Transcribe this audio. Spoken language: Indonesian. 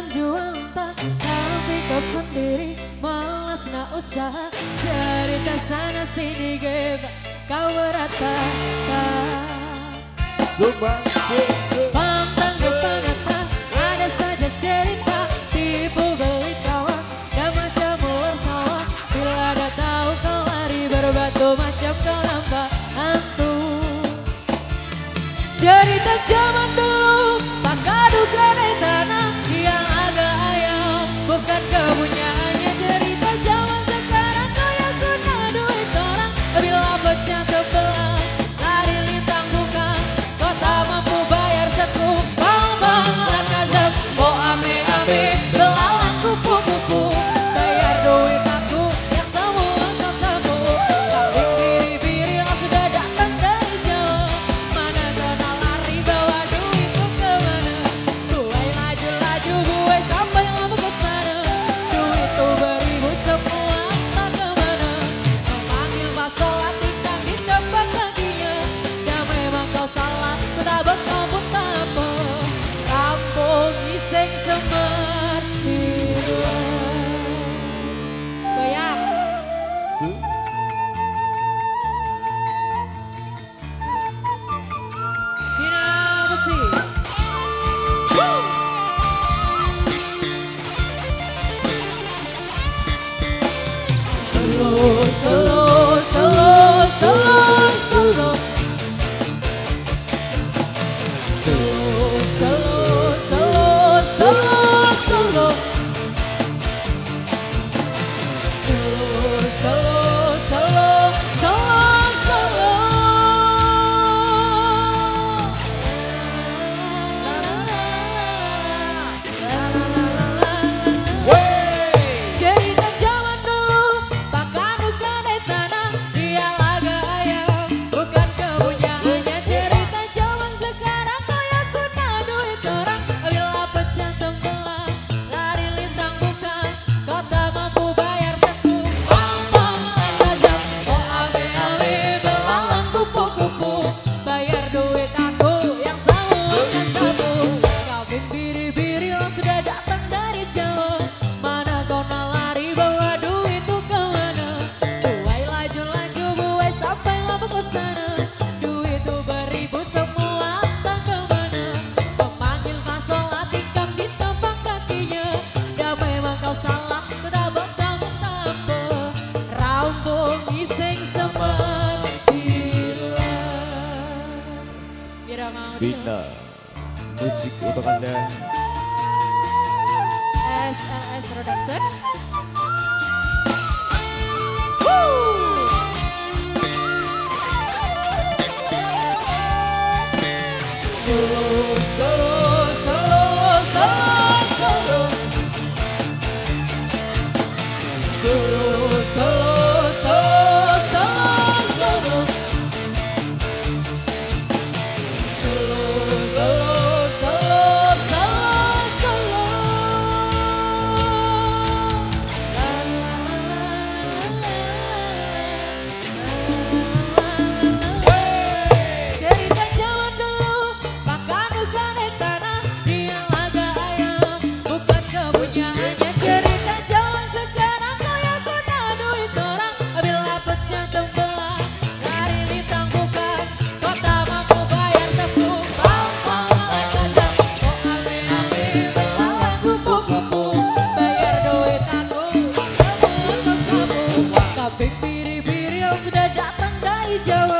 berjuang tak Tapi kau sendiri malas nak usaha Cerita sana sini geba kau berata Sumpah, Pantang depan depan ada saja cerita. Tipu beli kawan dan macam ular sawah. Bila ada tahu kau lari berbatu macam kau lamba hantu. Cerita zaman dulu Sem seu amar perdoar Goiás ah. Sim. Uh! So, so Bina. Musik untuk Anda. SLS Production Solo, solo, solo, solo. sudah datang dari Jawa